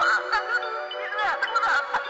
Ha ha ha!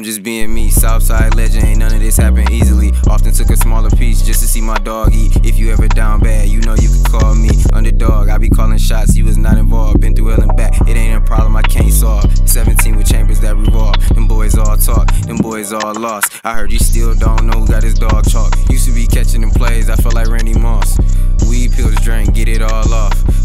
just being me, Southside legend, ain't none of this happen easily. Often took a smaller piece just to see my dog eat. If you ever down bad, you know you can call me underdog. I be calling shots, you was not involved. Been through hell and back, it ain't a problem I can't solve. 17 with chambers that revolve. Them boys all talk, them boys all lost. I heard you still don't know who got his dog chalk. Used to be catching them plays, I felt like Randy Moss. Weed pills drink, get it all off.